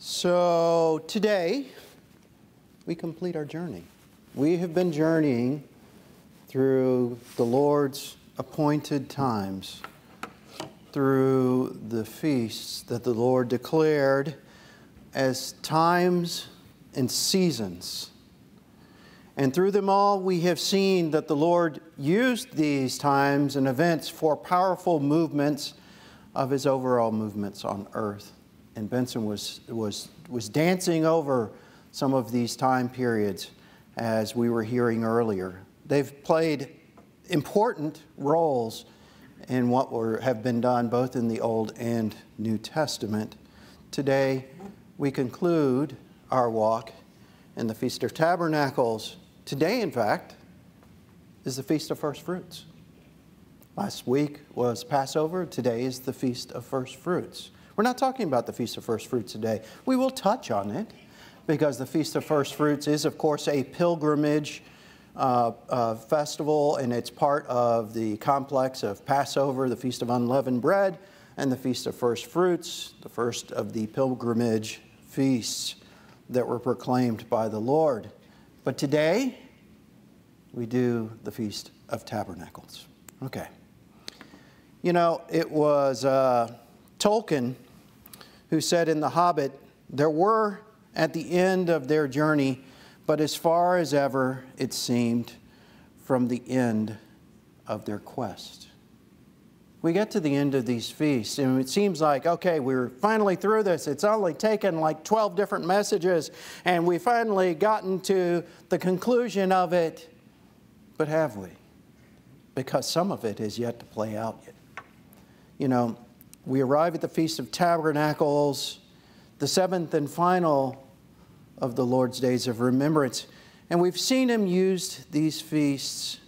So today, we complete our journey. We have been journeying through the Lord's appointed times, through the feasts that the Lord declared as times and seasons. And through them all, we have seen that the Lord used these times and events for powerful movements of his overall movements on earth. And Benson was, was, was dancing over some of these time periods as we were hearing earlier. They've played important roles in what were, have been done both in the Old and New Testament. Today, we conclude our walk in the Feast of Tabernacles. Today, in fact, is the Feast of First Fruits. Last week was Passover. Today is the Feast of First Fruits. We're not talking about the Feast of First Fruits today. We will touch on it because the Feast of First Fruits is, of course, a pilgrimage uh, uh, festival and it's part of the complex of Passover, the Feast of Unleavened Bread, and the Feast of First Fruits, the first of the pilgrimage feasts that were proclaimed by the Lord. But today, we do the Feast of Tabernacles. Okay. You know, it was uh, Tolkien who said in The Hobbit, there were at the end of their journey, but as far as ever it seemed from the end of their quest. We get to the end of these feasts, and it seems like, okay, we're finally through this. It's only taken like 12 different messages, and we finally gotten to the conclusion of it. But have we? Because some of it is yet to play out yet. You know, we arrive at the Feast of Tabernacles, the seventh and final of the Lord's days of remembrance. And we've seen him use these feasts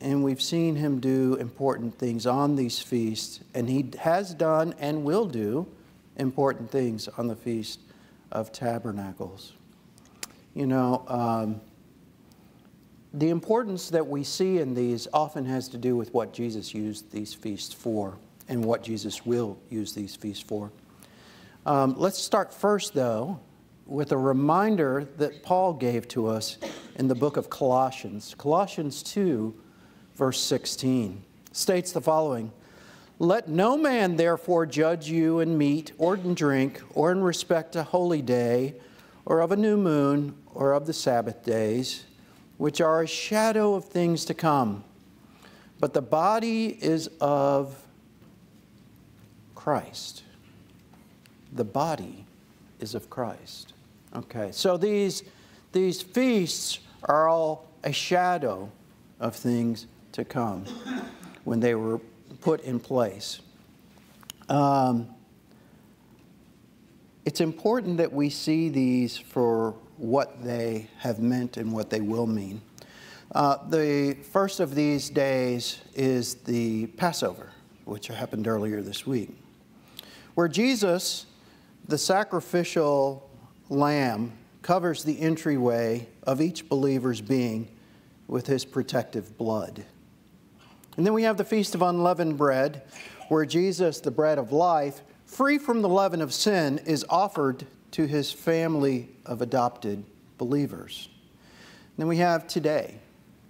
and we've seen him do important things on these feasts. And he has done and will do important things on the Feast of Tabernacles. You know, um, the importance that we see in these often has to do with what Jesus used these feasts for and what Jesus will use these feasts for. Um, let's start first, though, with a reminder that Paul gave to us in the book of Colossians. Colossians 2, verse 16, states the following Let no man therefore judge you in meat or in drink or in respect to holy day or of a new moon or of the Sabbath days, which are a shadow of things to come. But the body is of Christ. The body is of Christ. Okay, so these, these feasts are all a shadow of things to come when they were put in place. Um, it's important that we see these for what they have meant and what they will mean. Uh, the first of these days is the Passover, which happened earlier this week where Jesus, the sacrificial lamb, covers the entryway of each believer's being with his protective blood. And then we have the Feast of Unleavened Bread, where Jesus, the bread of life, free from the leaven of sin, is offered to his family of adopted believers. And then we have today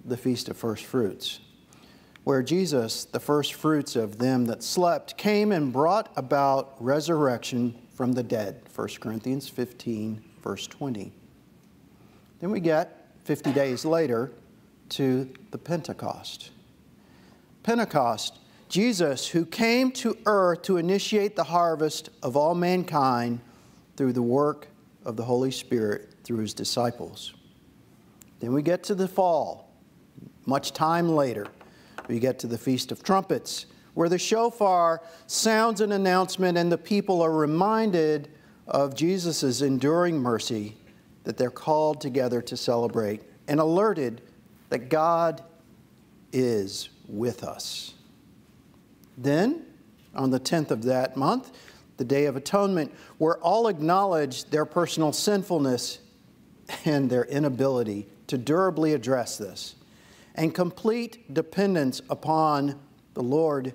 the Feast of First Fruits, where Jesus, the first fruits of them that slept, came and brought about resurrection from the dead. 1 Corinthians 15, verse 20. Then we get 50 days later to the Pentecost. Pentecost, Jesus, who came to earth to initiate the harvest of all mankind through the work of the Holy Spirit through his disciples. Then we get to the fall, much time later we get to the Feast of Trumpets, where the shofar sounds an announcement and the people are reminded of Jesus' enduring mercy that they're called together to celebrate and alerted that God is with us. Then, on the 10th of that month, the Day of Atonement, where all acknowledge their personal sinfulness and their inability to durably address this and complete dependence upon the Lord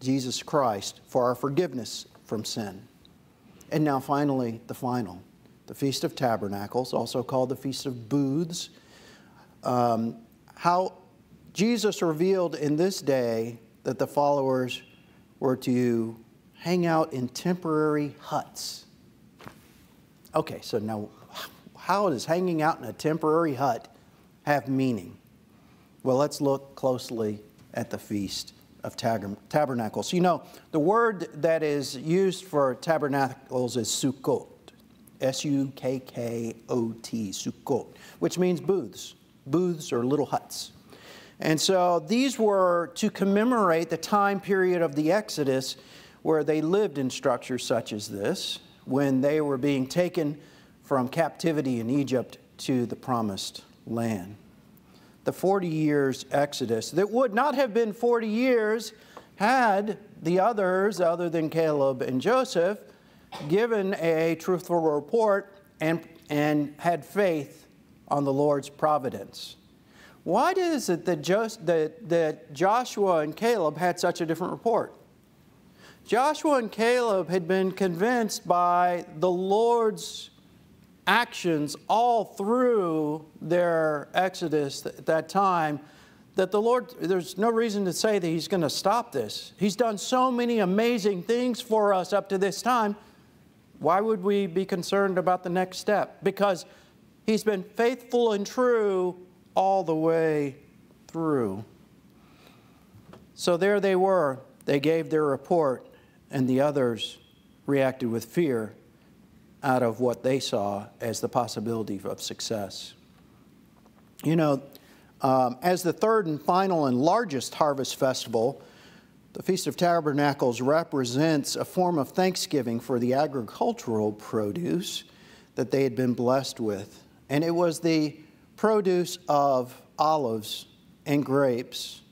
Jesus Christ for our forgiveness from sin. And now, finally, the final, the Feast of Tabernacles, also called the Feast of Booths, um, how Jesus revealed in this day that the followers were to hang out in temporary huts. Okay, so now how does hanging out in a temporary hut have meaning? Well, let's look closely at the Feast of Tabernacles. You know, the word that is used for tabernacles is Sukkot, S U K K O T, Sukkot, which means booths. Booths or little huts. And so these were to commemorate the time period of the Exodus where they lived in structures such as this, when they were being taken from captivity in Egypt to the promised land. The 40 years Exodus, that would not have been 40 years had the others, other than Caleb and Joseph, given a truthful report and, and had faith on the Lord's providence. Why is it that, that, that Joshua and Caleb had such a different report? Joshua and Caleb had been convinced by the Lord's actions all through their exodus at that time that the Lord, there's no reason to say that He's going to stop this. He's done so many amazing things for us up to this time. Why would we be concerned about the next step? Because He's been faithful and true all the way through. So there they were. They gave their report, and the others reacted with fear out of what they saw as the possibility of success. You know, um, as the third and final and largest harvest festival, the Feast of Tabernacles represents a form of thanksgiving for the agricultural produce that they had been blessed with. And it was the produce of olives and grapes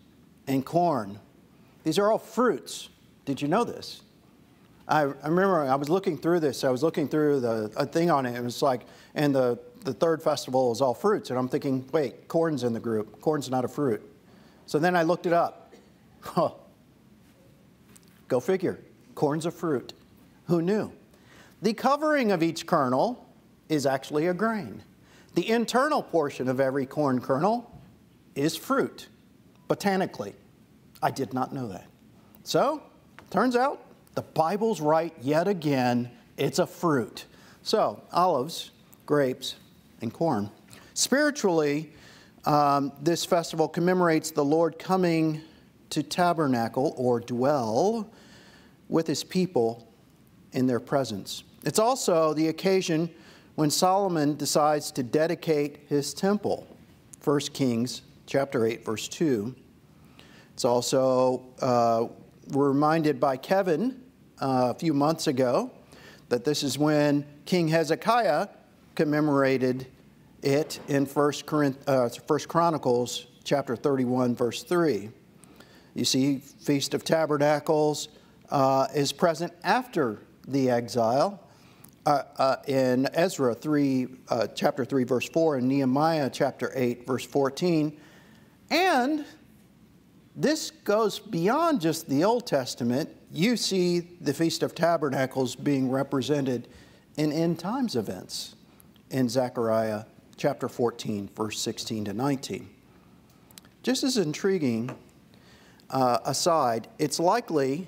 and corn. These are all fruits. Did you know this? I, I remember I was looking through this. I was looking through the a thing on it. It was like, and the, the third festival is all fruits. And I'm thinking, wait, corn's in the group. Corn's not a fruit. So then I looked it up. Huh. Go figure. Corn's a fruit. Who knew? The covering of each kernel is actually a grain. The internal portion of every corn kernel is fruit, botanically. I did not know that. So, turns out the Bible's right yet again. It's a fruit. So, olives, grapes, and corn. Spiritually, um, this festival commemorates the Lord coming to tabernacle or dwell with his people in their presence. It's also the occasion when Solomon decides to dedicate his temple. 1 Kings chapter 8, verse 2. It's also, uh, we're reminded by Kevin uh, a few months ago that this is when King Hezekiah commemorated it in 1 uh, Chronicles chapter 31, verse 3. You see, Feast of Tabernacles uh, is present after the exile uh, uh, in Ezra 3, uh, chapter 3, verse 4, and Nehemiah chapter 8, verse 14. And this goes beyond just the Old Testament. You see the Feast of Tabernacles being represented in end times events in Zechariah chapter 14, verse 16 to 19. Just as intriguing uh, aside, it's likely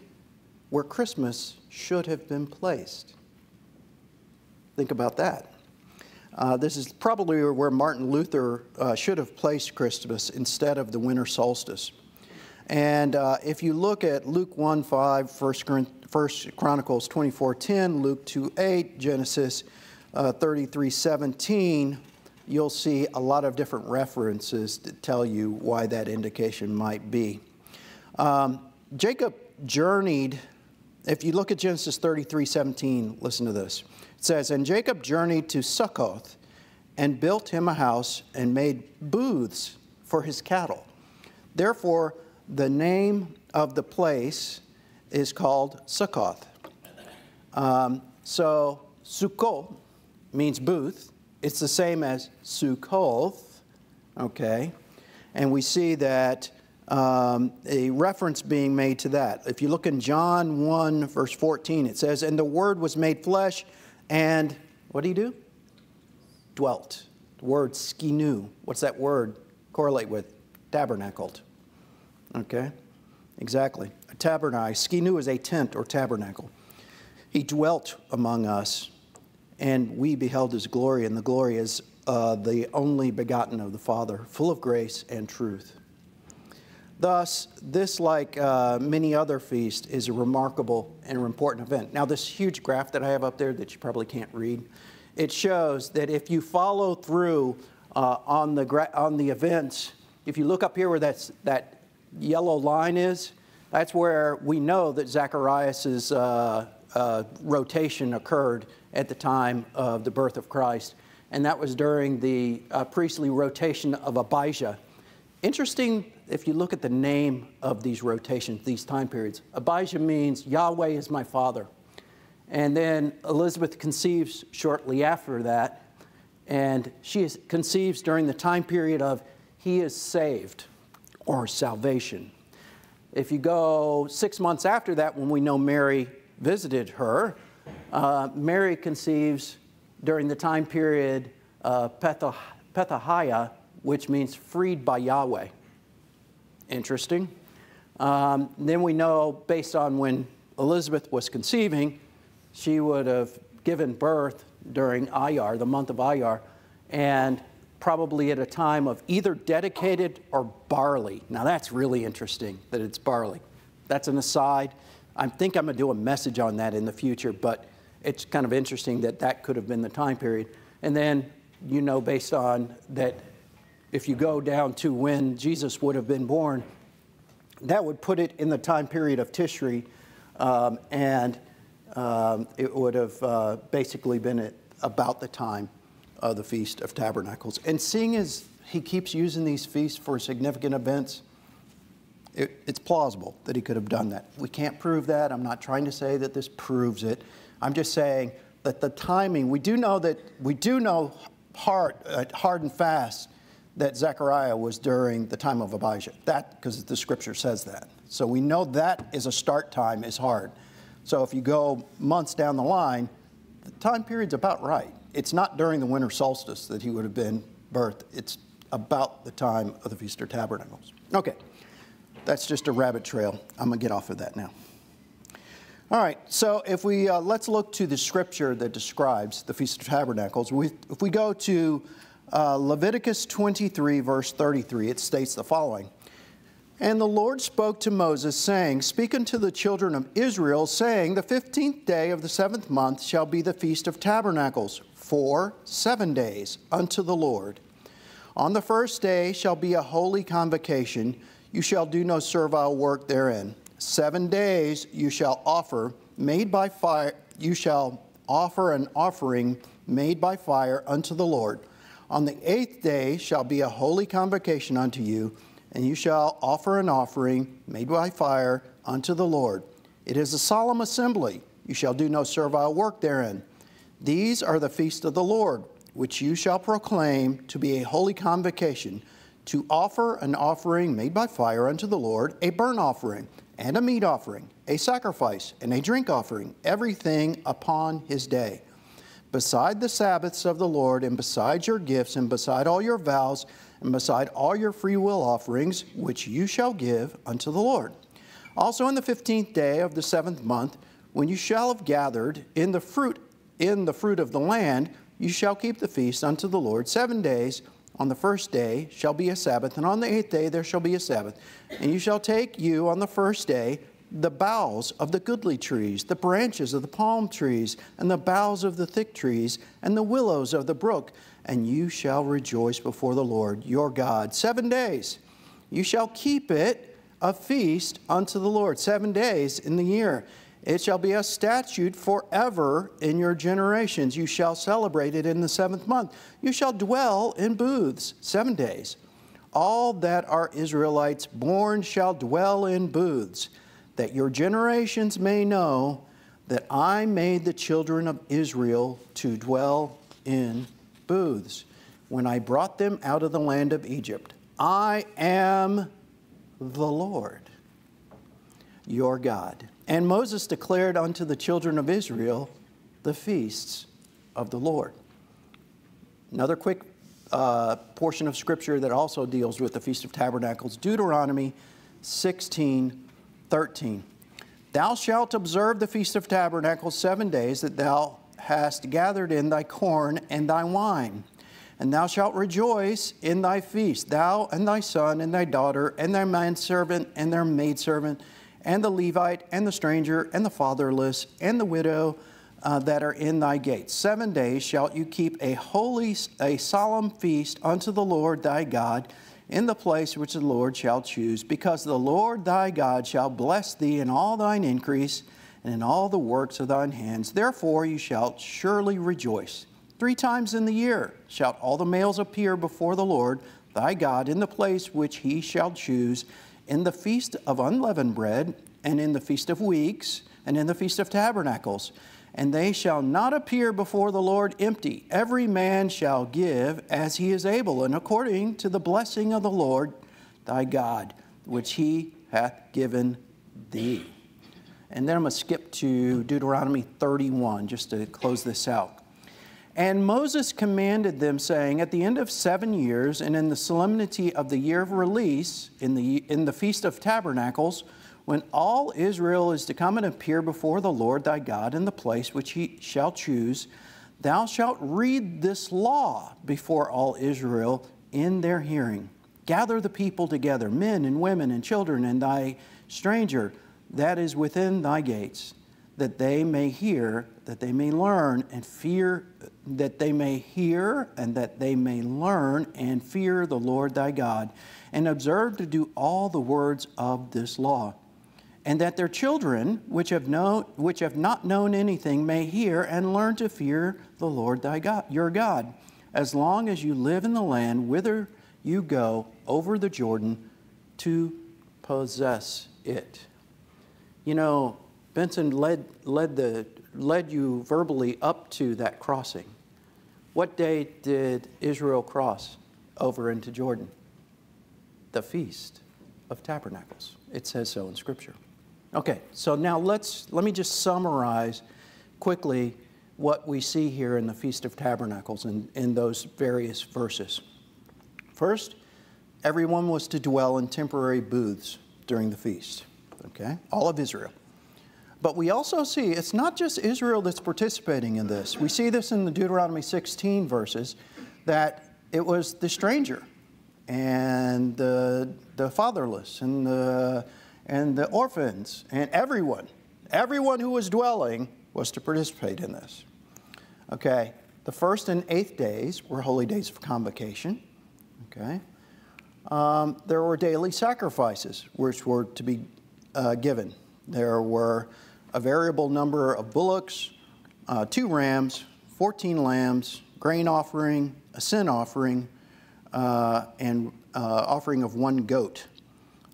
where Christmas should have been placed. Think about that. Uh, this is probably where Martin Luther uh, should have placed Christmas instead of the winter solstice. And uh, if you look at Luke 1 5, 1 Chronicles 24 10, Luke 2 8, Genesis uh, 33 17, you'll see a lot of different references to tell you why that indication might be. Um, Jacob journeyed, if you look at Genesis 33 17, listen to this. It says, And Jacob journeyed to Succoth and built him a house and made booths for his cattle. Therefore, the name of the place is called Sukkoth. Um, so Sukkot means booth. It's the same as Sukkoth, okay? And we see that um, a reference being made to that. If you look in John 1, verse 14, it says, And the Word was made flesh, and what do you do? dwelt. The word skinu, what's that word correlate with? Tabernacled. Okay? Exactly. A tabernacle. Skinu is a tent or tabernacle. He dwelt among us, and we beheld his glory, and the glory is uh, the only begotten of the Father, full of grace and truth. Thus, this, like uh, many other feasts, is a remarkable and important event. Now, this huge graph that I have up there that you probably can't read, it shows that if you follow through uh, on, the on the events, if you look up here where that's, that yellow line is, that's where we know that Zacharias' uh, uh, rotation occurred at the time of the birth of Christ. And that was during the uh, priestly rotation of Abijah. Interesting if you look at the name of these rotations, these time periods. Abijah means Yahweh is my father. And then Elizabeth conceives shortly after that, and she conceives during the time period of he is saved or salvation. If you go six months after that, when we know Mary visited her, uh, Mary conceives during the time period uh, Pethahiah, which means freed by Yahweh. Interesting. Um, then we know, based on when Elizabeth was conceiving, she would have given birth during Iyar, the month of Iyar, and probably at a time of either dedicated or barley. Now that's really interesting that it's barley. That's an aside. I think I'm going to do a message on that in the future, but it's kind of interesting that that could have been the time period. And then, you know, based on that, if you go down to when Jesus would have been born, that would put it in the time period of Tishri, um, and um, it would have uh, basically been at about the time of the Feast of Tabernacles. And seeing as he keeps using these feasts for significant events, it, it's plausible that he could have done that. We can't prove that. I'm not trying to say that this proves it. I'm just saying that the timing, we do know that, we do know hard, uh, hard and fast that Zechariah was during the time of Abijah. That, because the scripture says that. So we know that is a start time is hard. So if you go months down the line, the time period's about right. It's not during the winter solstice that he would have been birthed. It's about the time of the Feast of Tabernacles. Okay. That's just a rabbit trail. I'm going to get off of that now. All right, so if we uh, let's look to the scripture that describes the Feast of Tabernacles. We, if we go to uh, Leviticus 23, verse 33, it states the following And the Lord spoke to Moses, saying, Speak unto the children of Israel, saying, The fifteenth day of the seventh month shall be the Feast of Tabernacles, for seven days unto the Lord. On the first day shall be a holy convocation you shall do no servile work therein. Seven days you shall offer, made by fire, you shall offer an offering made by fire unto the Lord. On the eighth day shall be a holy convocation unto you, and you shall offer an offering made by fire unto the Lord. It is a solemn assembly. You shall do no servile work therein. These are the feasts of the Lord, which you shall proclaim to be a holy convocation to offer an offering made by fire unto the Lord, a burnt offering, and a meat offering, a sacrifice, and a drink offering, everything upon his day. Beside the Sabbaths of the Lord, and beside your gifts, and beside all your vows, and beside all your free will offerings, which you shall give unto the Lord. Also on the fifteenth day of the seventh month, when you shall have gathered in the fruit in the fruit of the land, you shall keep the feast unto the Lord seven days on the first day shall be a Sabbath, and on the eighth day there shall be a Sabbath. And you shall take you on the first day the boughs of the goodly trees, the branches of the palm trees, and the boughs of the thick trees, and the willows of the brook, and you shall rejoice before the Lord your God seven days. You shall keep it a feast unto the Lord, seven days in the year. It shall be a statute forever in your generations. You shall celebrate it in the seventh month. You shall dwell in booths seven days. All that are Israelites born shall dwell in booths, that your generations may know that I made the children of Israel to dwell in booths when I brought them out of the land of Egypt. I am the Lord, your God. And Moses declared unto the children of Israel the feasts of the Lord. Another quick uh, portion of scripture that also deals with the Feast of Tabernacles Deuteronomy 16 13. Thou shalt observe the Feast of Tabernacles seven days that thou hast gathered in thy corn and thy wine. And thou shalt rejoice in thy feast, thou and thy son and thy daughter, and thy manservant and their maidservant, and the Levite and the stranger and the fatherless and the widow uh, that are in thy gates. Seven days shalt you keep a holy, a solemn feast unto the Lord thy God in the place which the Lord shall choose, because the Lord thy God shall bless thee in all thine increase and in all the works of thine hands. Therefore you shalt surely rejoice. Three times in the year shalt all the males appear before the Lord thy God in the place which he shall choose, in the feast of unleavened bread, and in the feast of weeks, and in the feast of tabernacles and they shall not appear before the Lord empty. Every man shall give as he is able, and according to the blessing of the Lord thy God, which he hath given thee. And then I'm going to skip to Deuteronomy 31 just to close this out. And Moses commanded them, saying, At the end of seven years, and in the solemnity of the year of release, in the, in the Feast of Tabernacles, when all Israel is to come and appear before the Lord thy God in the place which he shall choose, thou shalt read this law before all Israel in their hearing. Gather the people together, men and women and children, and thy stranger that is within thy gates, that they may hear, that they may learn and fear, that they may hear and that they may learn and fear the Lord thy God, and observe to do all the words of this law and that their children, which have, known, which have not known anything, may hear and learn to fear the Lord thy God, your God, as long as you live in the land whither you go over the Jordan to possess it. You know, Benson led, led, the, led you verbally up to that crossing. What day did Israel cross over into Jordan? The Feast of Tabernacles. It says so in Scripture. Okay, so now let's, let me just summarize quickly what we see here in the Feast of Tabernacles in, in those various verses. First, everyone was to dwell in temporary booths during the feast, okay? All of Israel. But we also see it's not just Israel that's participating in this. We see this in the Deuteronomy 16 verses that it was the stranger and the, the fatherless and the and the orphans and everyone, everyone who was dwelling was to participate in this. Okay, the first and eighth days were holy days of convocation. Okay, um, there were daily sacrifices which were to be uh, given. There were a variable number of bullocks, uh, two rams, 14 lambs, grain offering, a sin offering, uh, and uh, offering of one goat.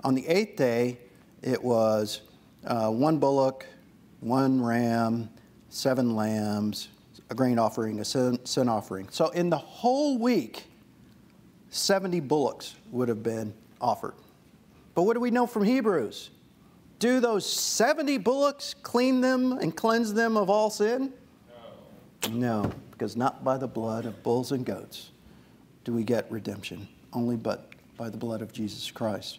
On the eighth day, it was uh, one bullock, one ram, seven lambs, a grain offering, a sin, sin offering. So in the whole week, 70 bullocks would have been offered. But what do we know from Hebrews? Do those 70 bullocks clean them and cleanse them of all sin? No. No, because not by the blood of bulls and goats do we get redemption, only but by the blood of Jesus Christ.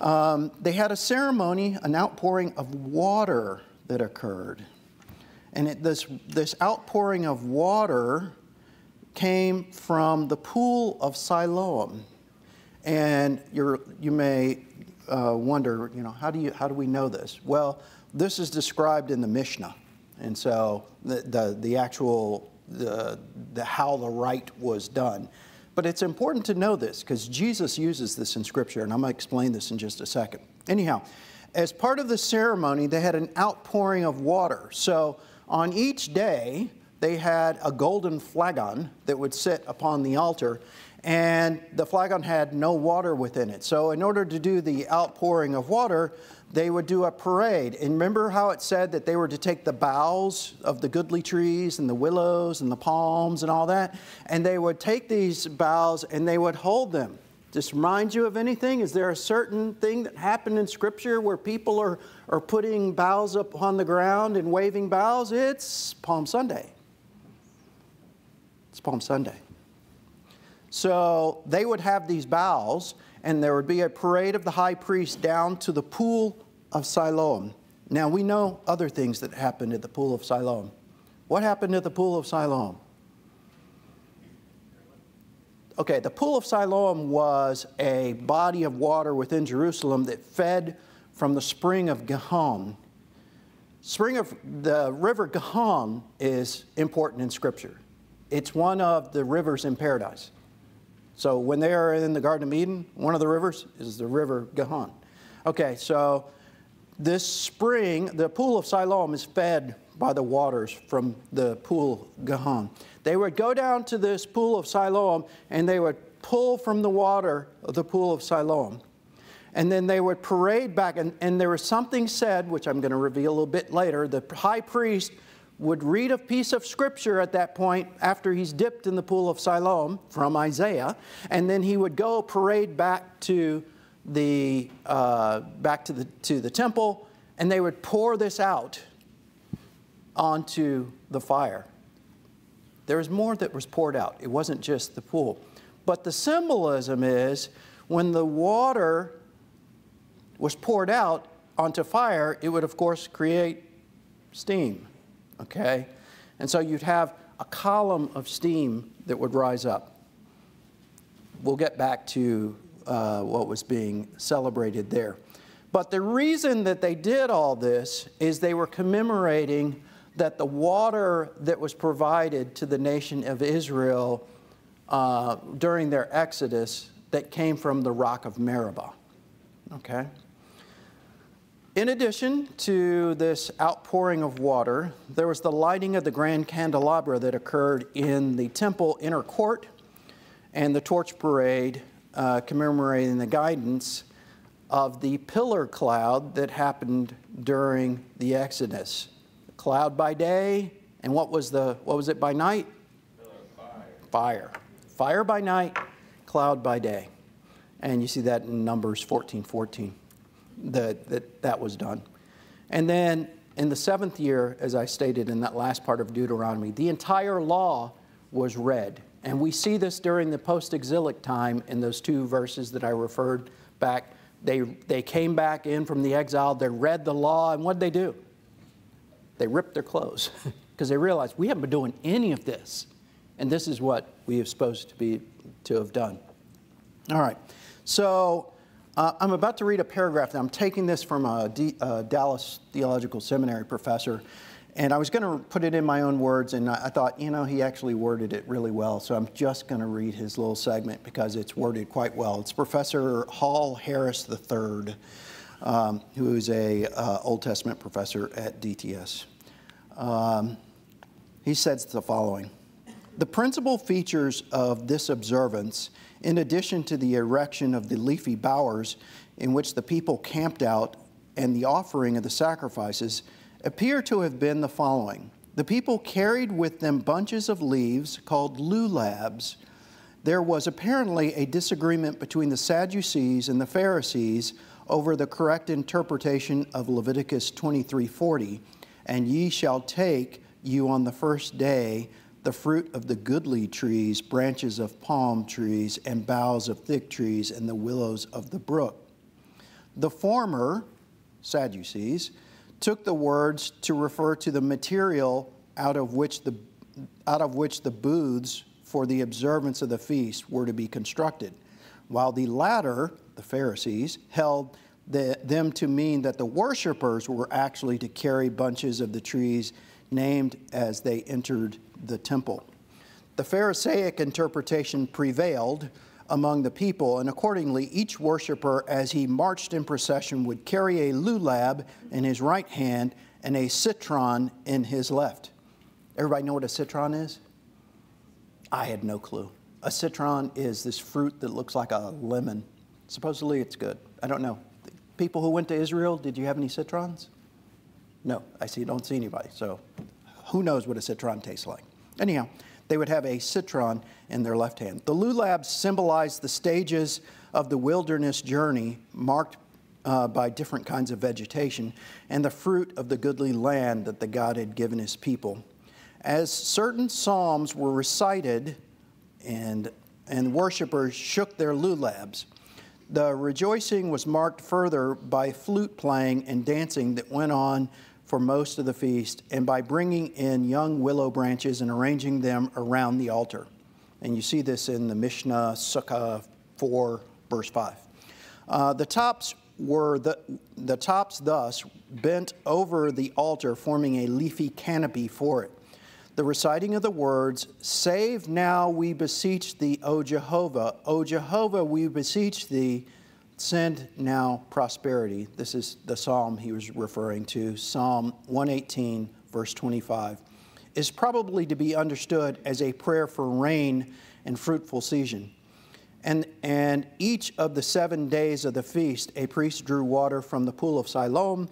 Um, they had a ceremony, an outpouring of water that occurred. And it, this, this outpouring of water came from the pool of Siloam. And you you may uh, wonder, you know, how do, you, how do we know this? Well, this is described in the Mishnah. And so the, the, the actual, the, the how the rite was done. But it's important to know this because Jesus uses this in Scripture, and I'm going to explain this in just a second. Anyhow, as part of the ceremony, they had an outpouring of water. So on each day, they had a golden flagon that would sit upon the altar, and the flagon had no water within it. So, in order to do the outpouring of water, they would do a parade. And remember how it said that they were to take the boughs of the goodly trees and the willows and the palms and all that? And they would take these boughs and they would hold them. Just remind you of anything? Is there a certain thing that happened in Scripture where people are, are putting boughs up on the ground and waving boughs? It's Palm Sunday. It's Palm Sunday. So they would have these boughs, and there would be a parade of the high priest down to the pool of Siloam. Now we know other things that happened at the pool of Siloam. What happened at the pool of Siloam? Okay, the pool of Siloam was a body of water within Jerusalem that fed from the spring of Gihon. Spring of the river Gihon is important in Scripture. It's one of the rivers in paradise. So when they are in the Garden of Eden, one of the rivers is the river Gihon. Okay, so this spring, the pool of Siloam is fed by the waters from the pool Gihon. They would go down to this pool of Siloam and they would pull from the water of the pool of Siloam. And then they would parade back, and, and there was something said, which I'm going to reveal a little bit later. The high priest would read a piece of scripture at that point after he's dipped in the pool of Siloam from Isaiah, and then he would go parade back to the, uh, back to the, to the temple, and they would pour this out onto the fire. There was more that was poured out. It wasn't just the pool. But the symbolism is when the water was poured out onto fire, it would, of course, create steam. Okay? And so you'd have a column of steam that would rise up. We'll get back to uh, what was being celebrated there. But the reason that they did all this is they were commemorating that the water that was provided to the nation of Israel uh, during their exodus that came from the rock of Meribah. Okay? In addition to this outpouring of water, there was the lighting of the grand candelabra that occurred in the temple inner court and the torch parade uh, commemorating the guidance of the pillar cloud that happened during the Exodus cloud by day, and what was the what was it by night? Fire. Fire. Fire by night, cloud by day. And you see that in Numbers 14, 14, that, that that was done. And then in the seventh year, as I stated in that last part of Deuteronomy, the entire law was read. And we see this during the post exilic time in those two verses that I referred back. They, they came back in from the exile, they read the law, and what did they do? they ripped their clothes because they realized we haven't been doing any of this. And this is what we are supposed to be to have done. All right. So uh, I'm about to read a paragraph. I'm taking this from a D, uh, Dallas Theological Seminary professor. And I was going to put it in my own words, and I thought, you know, he actually worded it really well. So I'm just going to read his little segment because it's worded quite well. It's Professor Hall Harris III, um, who is a uh, Old Testament professor at DTS. Um, he says the following The principal features of this observance, in addition to the erection of the leafy bowers in which the people camped out and the offering of the sacrifices, appear to have been the following. The people carried with them bunches of leaves called lulabs. There was apparently a disagreement between the Sadducees and the Pharisees over the correct interpretation of Leviticus 23:40 and ye shall take you on the first day the fruit of the goodly trees, branches of palm trees, and boughs of thick trees, and the willows of the brook. The former, Sadducees, took the words to refer to the material out of which the, out of which the booths for the observance of the feast were to be constructed, while the latter, the Pharisees, held the, them to mean that the worshippers were actually to carry bunches of the trees named as they entered the temple. The Pharisaic interpretation prevailed among the people, and accordingly, each worshiper, as he marched in procession, would carry a lulab in his right hand and a citron in his left. Everybody know what a citron is? I had no clue. A citron is this fruit that looks like a lemon. Supposedly it's good. I don't know people who went to Israel, did you have any citrons? No, I see, don't see anybody. So who knows what a citron tastes like? Anyhow, they would have a citron in their left hand. The lulabs symbolize the stages of the wilderness journey marked uh, by different kinds of vegetation and the fruit of the goodly land that the God had given his people. As certain psalms were recited and, and worshippers shook their lulabs, the rejoicing was marked further by flute playing and dancing that went on for most of the feast, and by bringing in young willow branches and arranging them around the altar. And you see this in the Mishnah Sukkah 4, verse 5. Uh, the tops were the, the tops thus bent over the altar, forming a leafy canopy for it. The reciting of the words, Save now, we beseech thee, O Jehovah. O Jehovah, we beseech thee, send now prosperity. This is the psalm he was referring to, Psalm 118, verse 25, is probably to be understood as a prayer for rain and fruitful season. And, and each of the seven days of the feast, a priest drew water from the pool of Siloam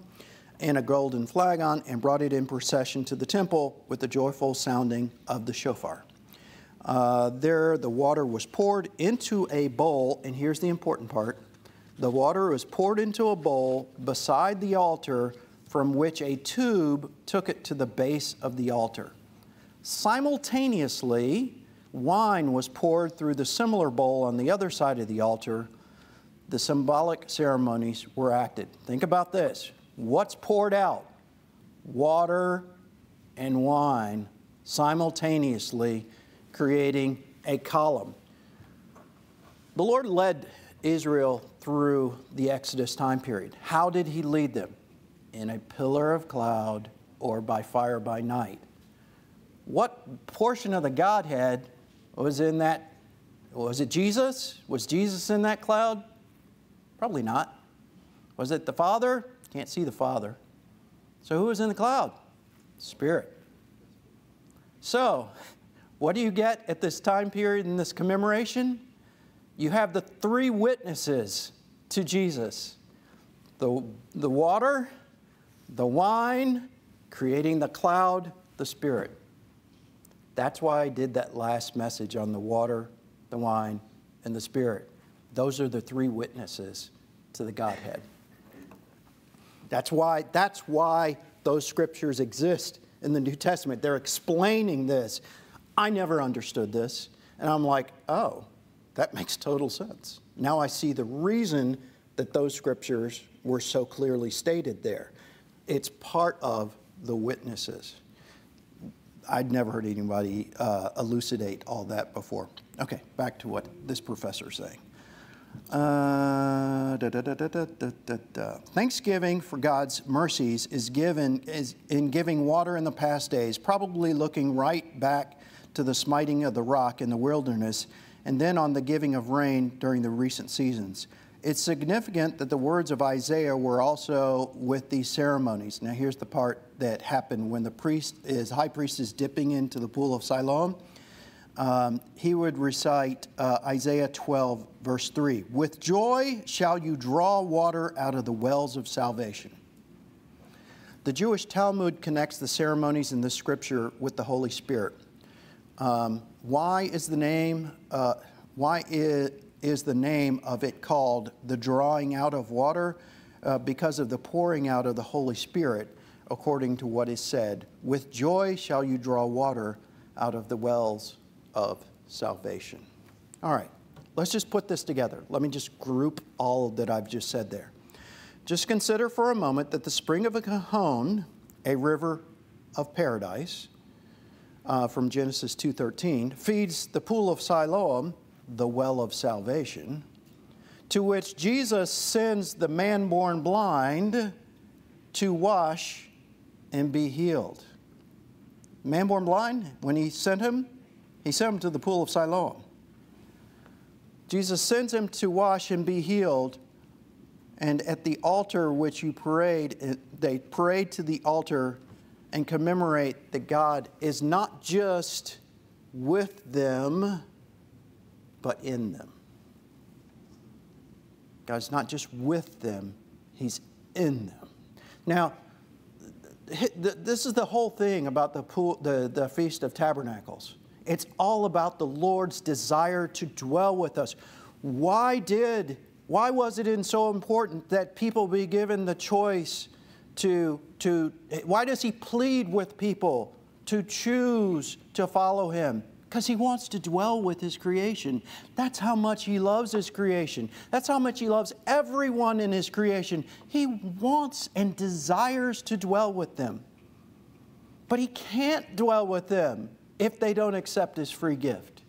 in a golden flagon and brought it in procession to the temple with the joyful sounding of the shofar. Uh, there, the water was poured into a bowl, and here's the important part the water was poured into a bowl beside the altar, from which a tube took it to the base of the altar. Simultaneously, wine was poured through the similar bowl on the other side of the altar. The symbolic ceremonies were acted. Think about this what's poured out? Water and wine simultaneously, creating a column. The Lord led Israel through the Exodus time period. How did He lead them? In a pillar of cloud or by fire by night. What portion of the Godhead was in that? Was it Jesus? Was Jesus in that cloud? Probably not. Was it the Father? Can't see the Father. So who was in the cloud? Spirit. So, what do you get at this time period in this commemoration? You have the three witnesses to Jesus the, the water, the wine, creating the cloud, the Spirit. That's why I did that last message on the water, the wine, and the Spirit. Those are the three witnesses to the Godhead. That's why, that's why those scriptures exist in the New Testament. They're explaining this. I never understood this. And I'm like, oh, that makes total sense. Now I see the reason that those scriptures were so clearly stated there. It's part of the witnesses. I'd never heard anybody uh, elucidate all that before. Okay, back to what this professor's saying. Uh, da, da, da, Thanksgiving for God's mercies is given is in giving water in the past days, probably looking right back to the smiting of the rock in the wilderness, and then on the giving of rain during the recent seasons. It's significant that the words of Isaiah were also with these ceremonies. Now, here's the part that happened when the priest is high priest is dipping into the pool of Siloam. Um, he would recite uh, Isaiah 12, verse 3 With joy shall you draw water out of the wells of salvation. The Jewish Talmud connects the ceremonies in this scripture with the Holy Spirit. Um, why is the name, uh, why is, is the name of it called the drawing out of water? Uh, because of the pouring out of the Holy Spirit, according to what is said. With joy shall you draw water out of the wells of salvation. All right, let's just put this together. Let me just group all that I've just said there. Just consider for a moment that the spring of a Gihon, a river of paradise, uh, from Genesis 2:13, feeds the pool of Siloam, the well of salvation, to which Jesus sends the man born blind to wash and be healed. Man born blind, when he sent him, he sent him to the pool of Siloam. Jesus sends him to wash and be healed. And at the altar which you parade, they parade to the altar and commemorate that God is not just with them, but in them. God's not just with them, He's in them. Now, this is the whole thing about the, pool, the, the Feast of Tabernacles. It's all about the Lord's desire to dwell with us. Why did, why was it in so important that people be given the choice to, to why does he plead with people to choose to follow Him because He wants to dwell with His creation. That's how much He loves His creation. That's how much He loves everyone in His creation. He wants and desires to dwell with them. But He can't dwell with them if they don't accept His free gift.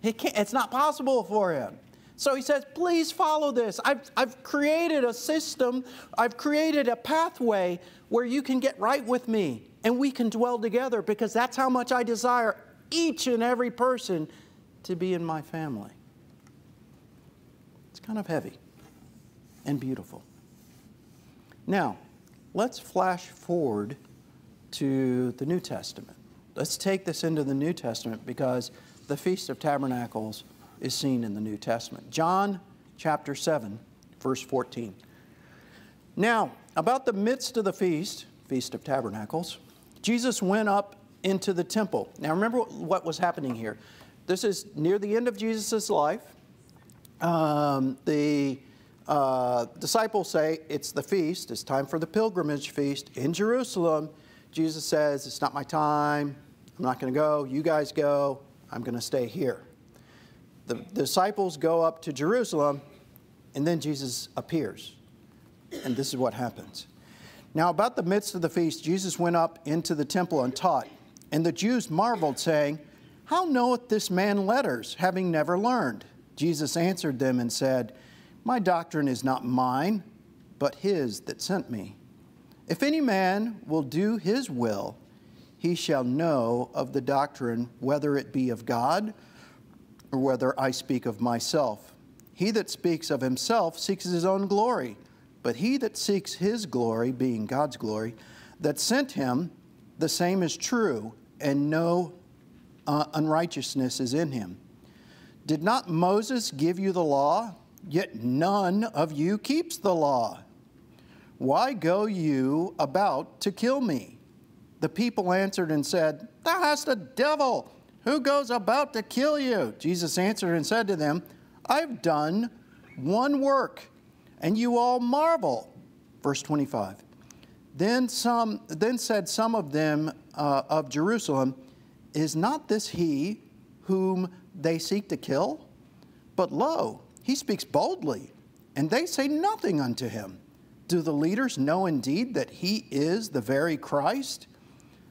He can't, it's not possible for Him. So he says, please follow this. I've, I've created a system, I've created a pathway where you can get right with me and we can dwell together because that's how much I desire each and every person to be in my family. It's kind of heavy and beautiful. Now, let's flash forward to the New Testament. Let's take this into the New Testament because the Feast of Tabernacles is seen in the New Testament. John chapter 7, verse 14. Now, about the midst of the feast, Feast of Tabernacles, Jesus went up into the temple. Now, remember what was happening here. This is near the end of Jesus' life. Um, the uh, disciples say it's the feast, it's time for the pilgrimage feast in Jerusalem. Jesus says, It's not my time, I'm not going to go, you guys go, I'm going to stay here the disciples go up to Jerusalem, and then Jesus appears. And this is what happens. Now, about the midst of the feast, Jesus went up into the temple and taught. And the Jews marveled, saying, How knoweth this man letters, having never learned? Jesus answered them and said, My doctrine is not mine, but his that sent me. If any man will do his will, he shall know of the doctrine, whether it be of God or whether I speak of myself. He that speaks of himself seeks his own glory, but he that seeks his glory, being God's glory, that sent him, the same is true, and no uh, unrighteousness is in him. Did not Moses give you the law? Yet none of you keeps the law. Why go you about to kill me? The people answered and said, Thou hast a devil. Who goes about to kill you? Jesus answered and said to them, I've done one work, and you all marvel. Verse 25. Then, some, then said some of them uh, of Jerusalem, Is not this he whom they seek to kill? But lo, he speaks boldly, and they say nothing unto him. Do the leaders know indeed that he is the very Christ?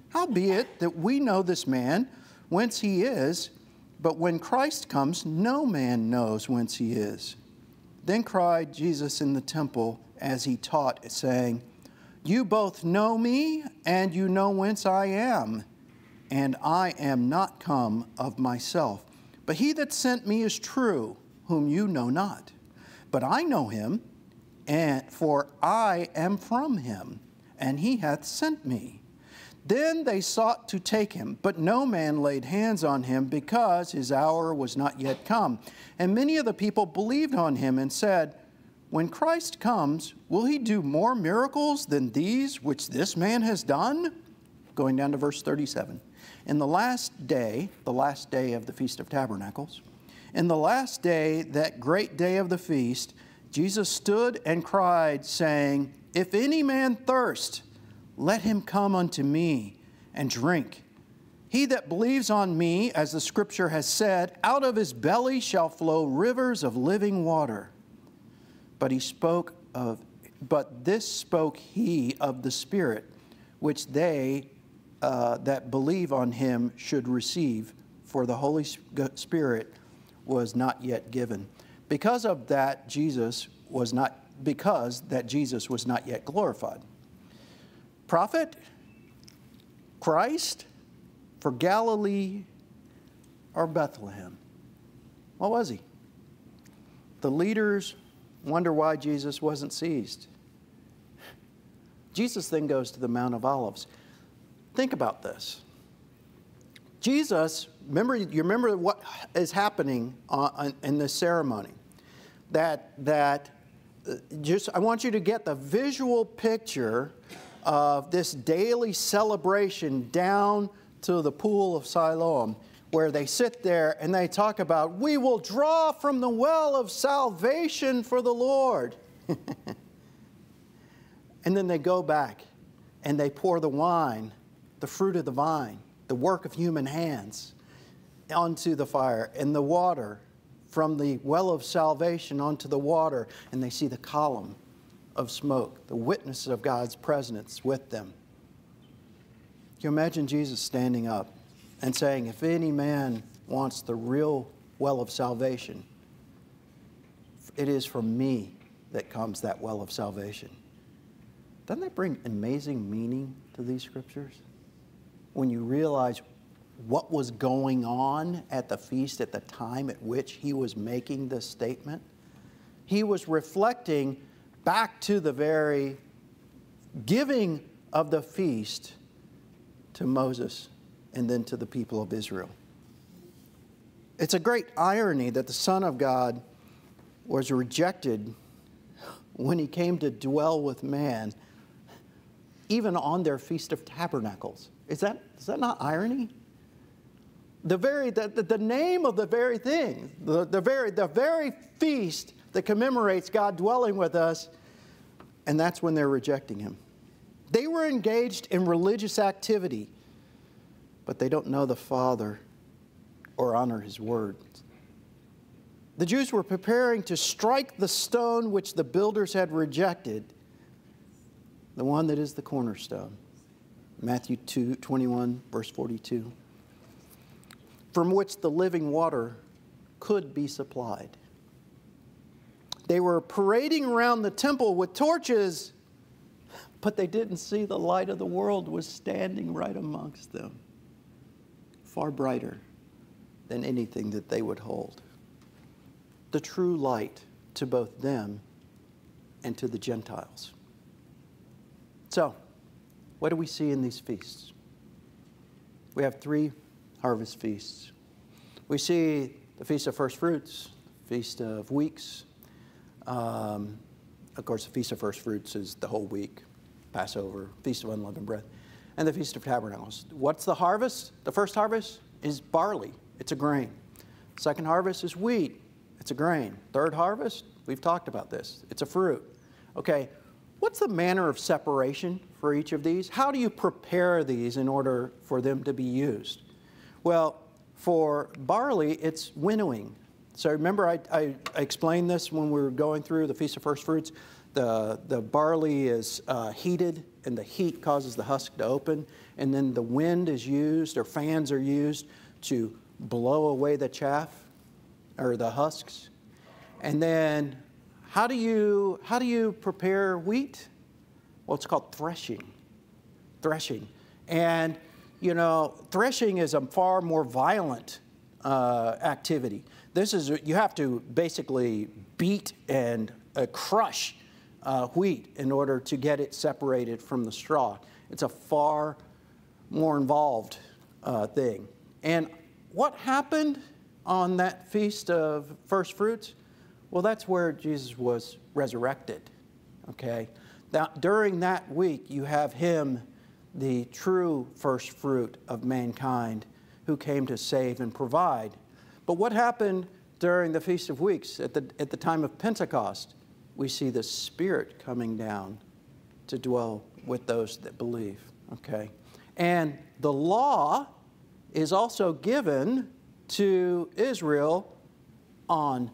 Howbeit that we know this man whence he is, but when Christ comes, no man knows whence he is. Then cried Jesus in the temple as he taught, saying, You both know me, and you know whence I am, and I am not come of myself. But he that sent me is true, whom you know not. But I know him, and for I am from him, and he hath sent me. Then they sought to take him, but no man laid hands on him because his hour was not yet come. And many of the people believed on him and said, When Christ comes, will he do more miracles than these which this man has done? Going down to verse 37. In the last day, the last day of the Feast of Tabernacles, in the last day, that great day of the feast, Jesus stood and cried, saying, If any man thirst, let him come unto me and drink. He that believes on me, as the scripture has said, out of his belly shall flow rivers of living water. But he spoke of, but this spoke he of the Spirit, which they uh, that believe on him should receive, for the Holy Spirit was not yet given. Because of that, Jesus was not, because that Jesus was not yet glorified prophet, Christ, for Galilee or Bethlehem? What was he? The leaders wonder why Jesus wasn't seized. Jesus then goes to the Mount of Olives. Think about this. Jesus, remember, you remember what is happening in this ceremony. That, that uh, just, I want you to get the visual picture of this daily celebration down to the pool of Siloam, where they sit there and they talk about, We will draw from the well of salvation for the Lord. and then they go back and they pour the wine, the fruit of the vine, the work of human hands, onto the fire, and the water from the well of salvation onto the water, and they see the column of smoke, the witness of God's presence with them. Can you imagine Jesus standing up and saying, If any man wants the real well of salvation, it is from me that comes that well of salvation. Doesn't that bring amazing meaning to these scriptures? When you realize what was going on at the feast at the time at which he was making this statement, he was reflecting back to the very giving of the feast to Moses and then to the people of Israel. It's a great irony that the Son of God was rejected when he came to dwell with man, even on their Feast of Tabernacles. Is that, is that not irony? The, very, the, the, the name of the very thing, the, the, very, the very feast that commemorates God dwelling with us, and that's when they're rejecting him. They were engaged in religious activity, but they don't know the Father or honor his words. The Jews were preparing to strike the stone which the builders had rejected, the one that is the cornerstone. Matthew 2, 21, verse 42. From which the living water could be supplied. They were parading around the temple with torches, but they didn't see the light of the world was standing right amongst them, far brighter than anything that they would hold the true light to both them and to the Gentiles. So, what do we see in these feasts? We have three harvest feasts. We see the Feast of First Fruits, Feast of Weeks. Um, of course, the Feast of First Fruits is the whole week Passover, Feast of Unleavened Bread, and the Feast of Tabernacles. What's the harvest? The first harvest is barley, it's a grain. Second harvest is wheat, it's a grain. Third harvest, we've talked about this. It's a fruit. Okay, what's the manner of separation for each of these? How do you prepare these in order for them to be used? Well, for barley, it's winnowing. So remember, I, I, I explained this when we were going through the Feast of First Fruits. The, the barley is uh, heated, and the heat causes the husk to open, and then the wind is used, or fans are used, to blow away the chaff or the husks. And then how do you, how do you prepare wheat? Well, it's called threshing. Threshing. And, you know, threshing is a far more violent uh, activity. This is, you have to basically beat and uh, crush uh, wheat in order to get it separated from the straw. It's a far more involved uh, thing. And what happened on that feast of first fruits? Well, that's where Jesus was resurrected. Okay? Now, during that week, you have him, the true first fruit of mankind, who came to save and provide. But what happened during the Feast of Weeks at the, at the time of Pentecost? We see the Spirit coming down to dwell with those that believe. Okay? And the law is also given to Israel on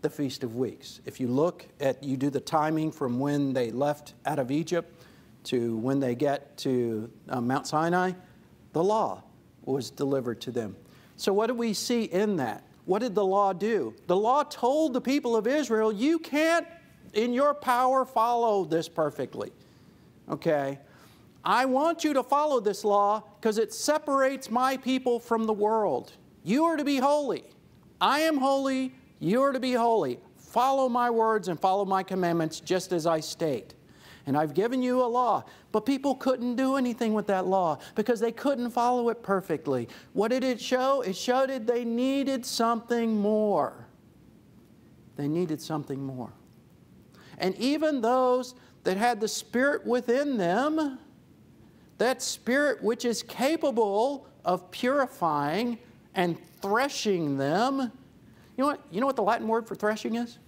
the Feast of Weeks. If you look at, you do the timing from when they left out of Egypt to when they get to uh, Mount Sinai, the law was delivered to them. So, what do we see in that? What did the law do? The law told the people of Israel, you can't, in your power, follow this perfectly. Okay? I want you to follow this law because it separates my people from the world. You are to be holy. I am holy. You are to be holy. Follow my words and follow my commandments just as I state. And I've given you a law. But people couldn't do anything with that law because they couldn't follow it perfectly. What did it show? It showed that they needed something more. They needed something more. And even those that had the Spirit within them, that Spirit which is capable of purifying and threshing them. You know what? You know what the Latin word for threshing is?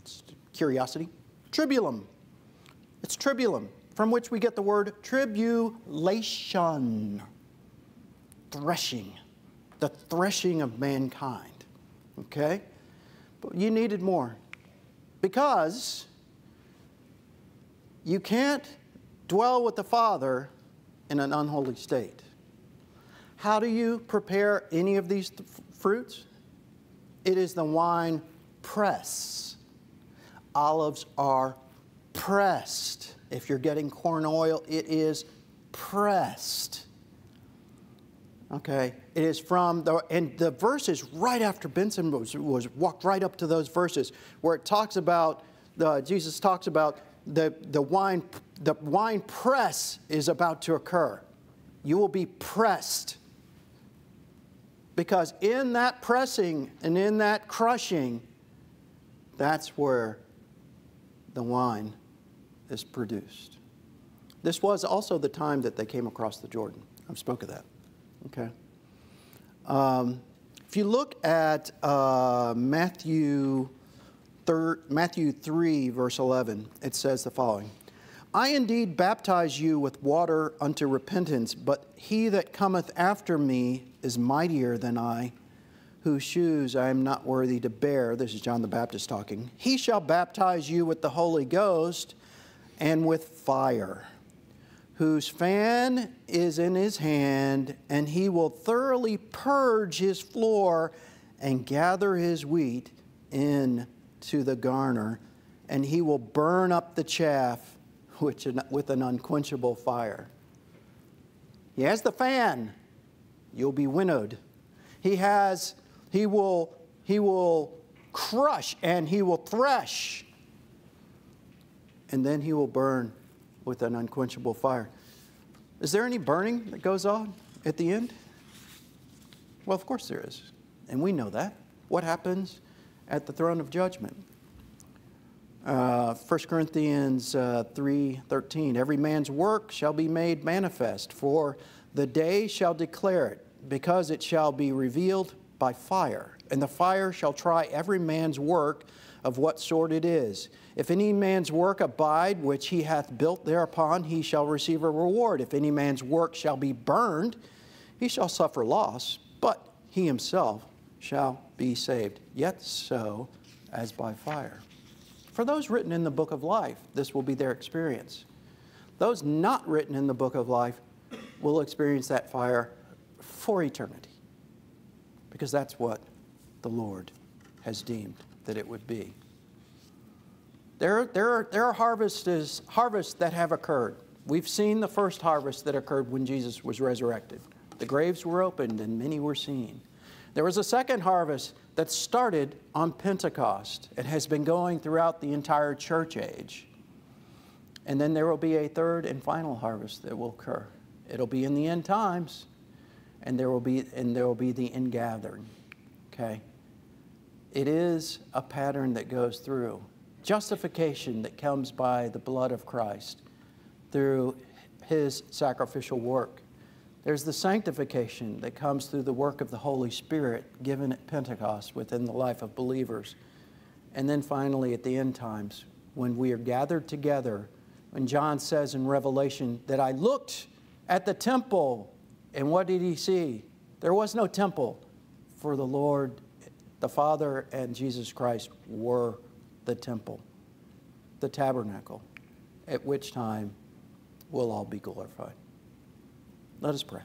It's curiosity. Tribulum. It's tribulum, from which we get the word tribulation. threshing, the threshing of mankind. Okay? But you needed more. Because you can't dwell with the Father in an unholy state. How do you prepare any of these th- fruits? It is the wine press. Olives are pressed. If you're getting corn oil, it is pressed. Okay, it is from the, and the verses right after Benson was, was walked right up to those verses where it talks about, the, Jesus talks about the, the, wine, the wine press is about to occur. You will be pressed. Because in that pressing and in that crushing, that's where the wine is produced. This was also the time that they came across the Jordan. I've spoke of that. Okay. Um, if you look at uh, Matthew, thir- Matthew 3, verse 11, it says the following I indeed baptize you with water unto repentance, but he that cometh after me is mightier than I, whose shoes I am not worthy to bear. This is John the Baptist talking. He shall baptize you with the Holy Ghost and with fire whose fan is in his hand, and he will thoroughly purge his floor and gather his wheat into the garner, and he will burn up the chaff which, with an unquenchable fire. He has the fan, you'll be winnowed. He has, he will, he will crush and he will thresh, and then he will burn with an unquenchable fire. Is there any burning that goes on at the end? Well, of course there is. And we know that. What happens at the throne of judgment? Uh, 1 Corinthians uh, 3:13 Every man's work shall be made manifest for the day shall declare it because it shall be revealed by fire and the fire shall try every man's work of what sort it is if any man's work abide which he hath built thereupon, he shall receive a reward. If any man's work shall be burned, he shall suffer loss, but he himself shall be saved, yet so as by fire. For those written in the book of life, this will be their experience. Those not written in the book of life will experience that fire for eternity, because that's what the Lord has deemed that it would be. There, there, are, there are harvests, harvests that have occurred. We've seen the first harvest that occurred when Jesus was resurrected. The graves were opened and many were seen. There was a second harvest that started on Pentecost and has been going throughout the entire church age. And then there will be a third and final harvest that will occur. It'll be in the end times, and there will be, and there will be the ingathering. Okay? It is a pattern that goes through justification that comes by the blood of Christ through his sacrificial work. There's the sanctification that comes through the work of the Holy Spirit given at Pentecost within the life of believers. And then finally, at the end times, when we are gathered together, when John says in Revelation that I looked at the temple, and what did he see? There was no temple, for the Lord, the Father, and Jesus Christ were the temple, the tabernacle, at which time we'll all be glorified. Let us pray.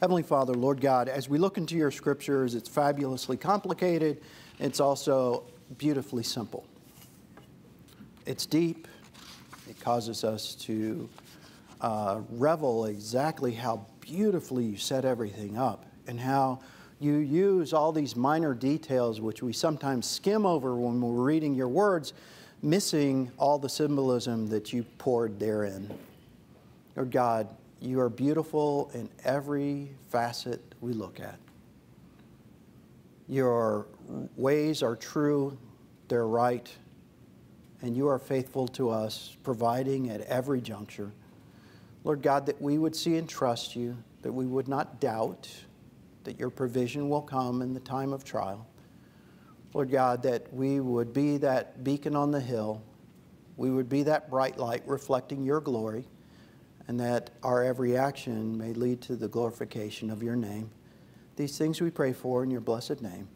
Heavenly Father, Lord God, as we look into your scriptures, it's fabulously complicated. It's also beautifully simple. It's deep. It causes us to uh, revel exactly how beautifully you set everything up and how you use all these minor details which we sometimes skim over when we're reading your words, missing all the symbolism that you poured therein. Lord God, you are beautiful in every facet we look at. Your ways are true, they're right, and you are faithful to us, providing at every juncture. Lord God, that we would see and trust you, that we would not doubt that your provision will come in the time of trial. Lord God, that we would be that beacon on the hill. We would be that bright light reflecting your glory. and that our every action may lead to the glorification of your name. These things we pray for in your blessed name.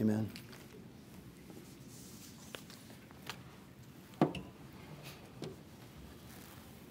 Amen. Amen.